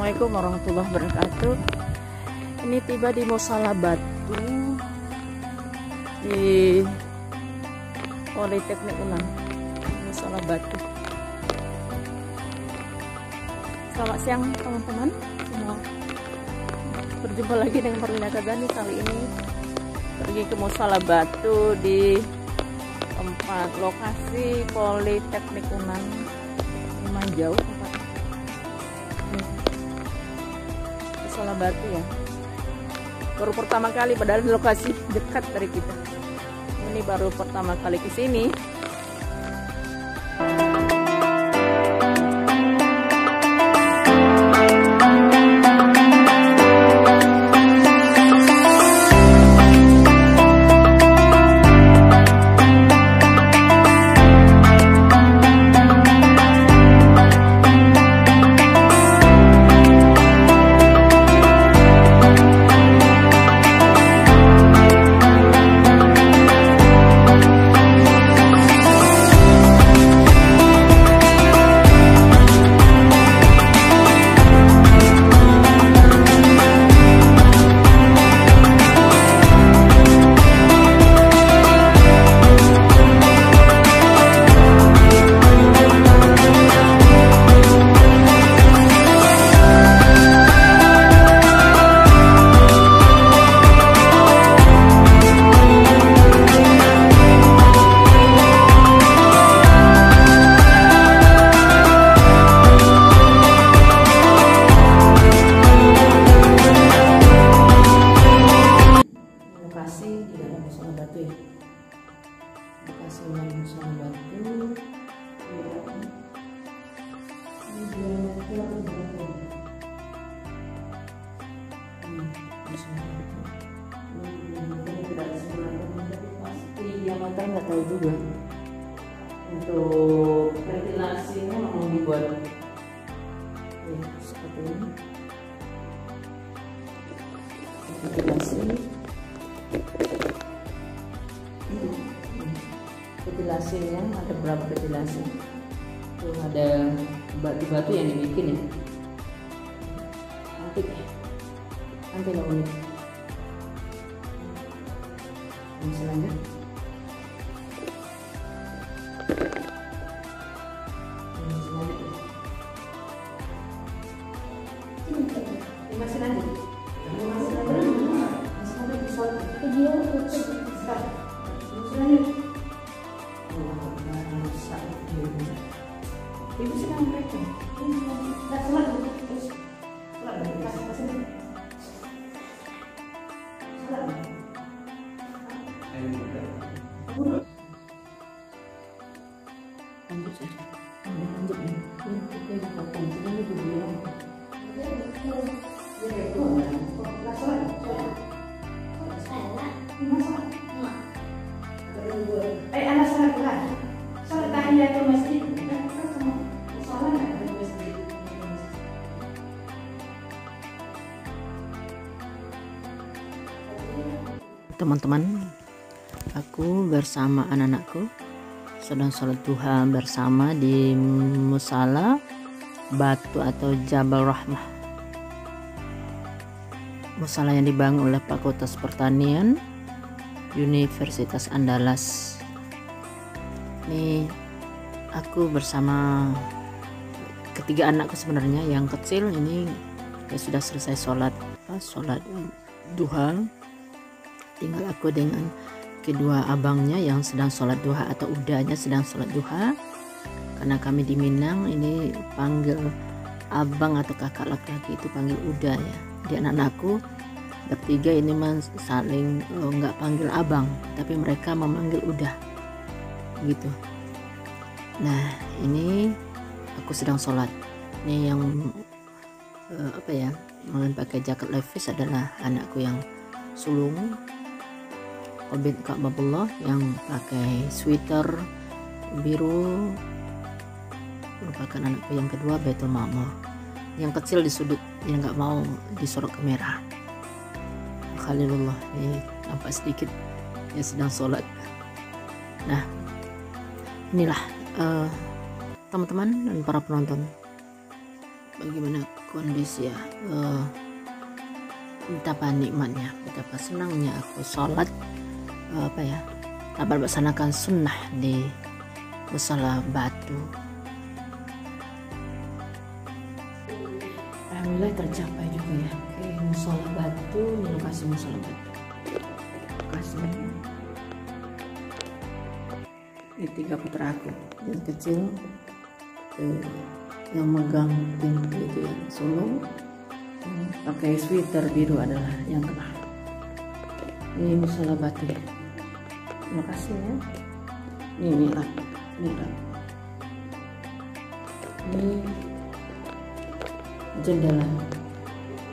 Assalamualaikum warahmatullahi wabarakatuh. Ini tiba di Musala Batu di Politeknik Ulang Musala Batu. Selamat siang teman-teman semua. Berjumpa lagi dengan Marlina Kazani kali ini. Pergi ke Musala Batu di tempat lokasi Politeknik Unan lumayan jauh Musala Batu ya. Baru pertama kali padahal lokasi dekat dari kita. Ini baru pertama kali ke sini pasti diameter nggak tahu juga untuk ventilasinya memang dibuat ya, seperti ini ventilasi ventilasinya ada berapa ventilasi? Tuh ada batu-batu yang dibikin ya? Antik antik lah unik ini masih lanjut Selalu. Teman-teman, aku bersama anak-anakku sedang sholat duha bersama di musala batu atau Jabal Rahmah. Musala yang dibangun oleh Fakultas Pertanian Universitas Andalas. Ini aku bersama ketiga anakku sebenarnya yang kecil ini ya sudah selesai sholat sholat duha. Tinggal aku dengan kedua abangnya yang sedang sholat duha atau udahnya sedang sholat duha. Karena kami di Minang ini panggil abang atau kakak laki-laki itu panggil udah ya. Di anak-anakku bertiga ini mas saling oh, nggak panggil abang tapi mereka memanggil udah gitu nah ini aku sedang sholat ini yang eh, apa ya pakai jaket levis adalah anakku yang sulung Obed Ka'babullah yang pakai sweater biru merupakan anakku yang kedua Betul Ma'mur. Yang kecil di sudut yang nggak mau disorot ke merah Khalilullah ini nampak sedikit yang sedang sholat nah inilah eh, teman-teman dan para penonton. Bagaimana kondisi ya? Uh, betapa nikmatnya betapa senangnya aku sholat uh, apa ya dapat melaksanakan sunnah di musala batu. Alhamdulillah tercapai juga ya ke musola batu ini lokasi musola batu. Lokasi ini tiga putra aku yang kecil eh, yang megang pintu itu yang sulung pakai sweater biru adalah yang tengah ini musola batu ya lokasinya ini ini lah ini lah ini jendela.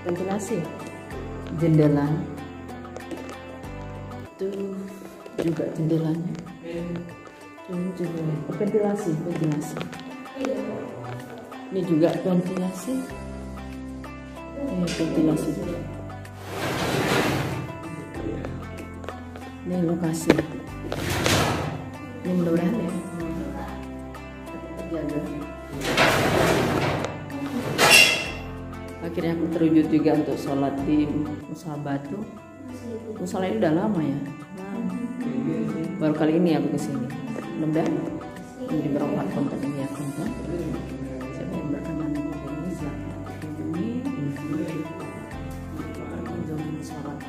Ventilasi jendela. Itu juga jendelanya. Ini juga ventilasi. ventilasi. Ini juga ventilasi. Ini ventilasi. juga ini lokasi ini mudah-mudahan ya. Terjaga akhirnya aku terwujud juga untuk sholat di musola batu musola ini udah lama ya? Baru kali ini aku ke sini. Mudah-mudahan ini bermanfaat konten ini ya konten siapa yang berkenan ini? Silahkan kunjungi kunjungi sholat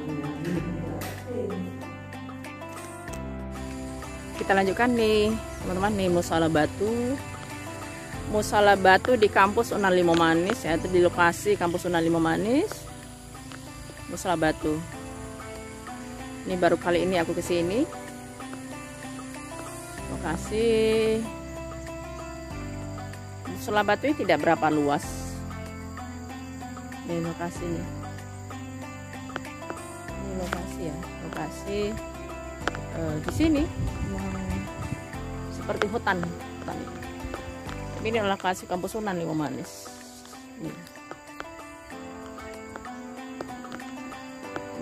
kita lanjutkan nih teman-teman nih musola batu. Musala Batu di kampus Unan Limo Manis yaitu di lokasi kampus Unan Limo Manis. Musala Batu. Ini baru kali ini aku ke sini. Lokasi. Musala Batu ini tidak berapa luas. Ini lokasinya ini lokasi ya lokasi uh, di sini seperti hutan hutan ini adalah lokasi kampus Sunan Lima Manis. Ini,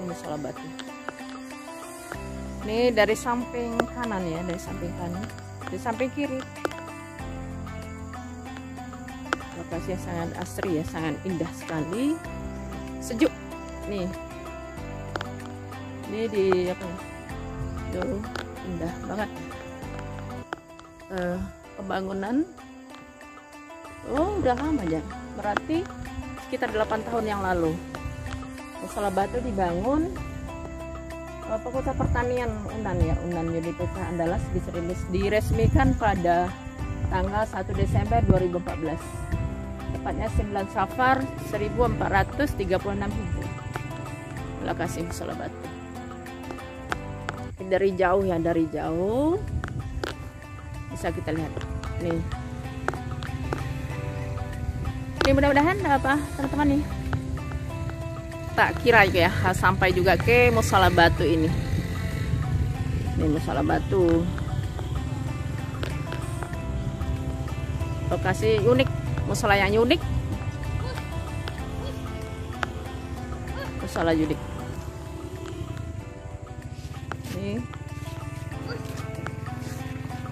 ini batu. Ini dari samping kanan ya dari samping kanan. Dari samping kiri. Lokasi yang sangat asri ya sangat indah sekali. Sejuk. Nih. Ini di apa tuh indah banget. Uh, pembangunan Oh udah lama aja berarti sekitar 8 tahun yang lalu. Musola Batu dibangun uh, Fakultas Pertanian Unan ya Unan Universitas Andalas diresmikan pada tanggal 1 Desember 2014 tepatnya 9 Safar 1436 Hijriah lokasi Musola Batu dari jauh ya dari jauh. Bisa kita lihat. Nih. Oke mudah-mudahan apa teman-teman nih. Tak kira ya sampai juga ke musola batu ini. Ini musola batu. Lokasi unik musola yang unik. Musola unik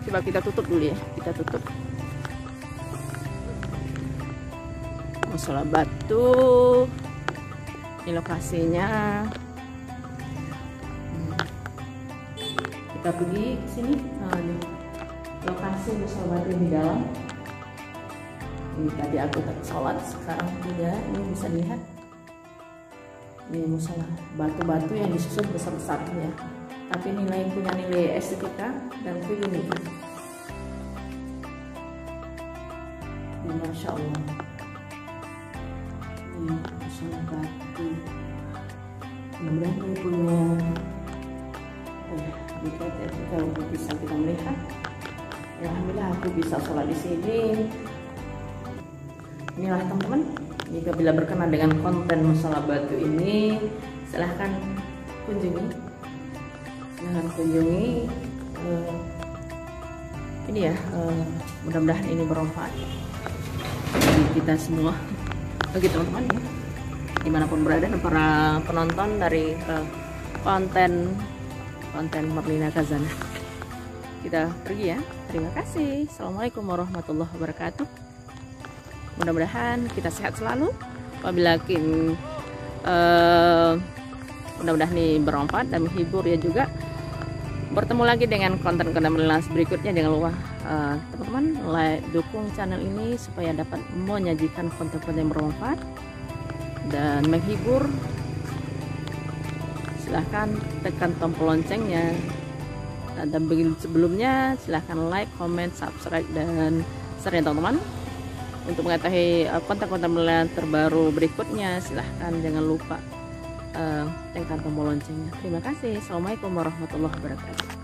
coba kita tutup dulu ya kita tutup. Musola batu ini lokasinya. Kita pergi ke sini ini lokasi musola batu di dalam. Ini tadi aku sholat sekarang juga ini bisa lihat. Ini musola batu-batu yang disusun besar-besar ya tapi nilai punya nilai estetika dan keunikan ini masya Allah. Musola batu kemudian ini punya eh, jika kalau bisa kita melihat. Ya alhamdulillah aku bisa sholat di sini. Inilah teman-teman jika bila berkenan dengan konten musola batu ini silahkan kunjungi silahkan kunjungi uh, ini ya uh, mudah-mudahan ini bermanfaat bagi kita semua. Bagi teman-teman ya di mana pun berada para penonton dari uh, konten konten Merlina Kazana kita pergi ya. Terima kasih. Assalamualaikum warahmatullahi wabarakatuh. Mudah-mudahan kita sehat selalu. Apabila kin uh, mudah-mudahan ini bermanfaat dan menghibur ya juga bertemu lagi dengan konten-konten menelas berikutnya. Jangan lupa eh, teman-teman uh, like dukung channel ini supaya dapat menyajikan konten-konten yang bermanfaat dan menghibur. Silahkan tekan tombol loncengnya. Dan begini sebelumnya silahkan like, comment, subscribe dan share ya teman-teman. Untuk mengetahui eh, konten-konten uh, terbaru berikutnya silahkan jangan lupa uh, tekan tombol loncengnya terima kasih. Assalamualaikum warahmatullahi wabarakatuh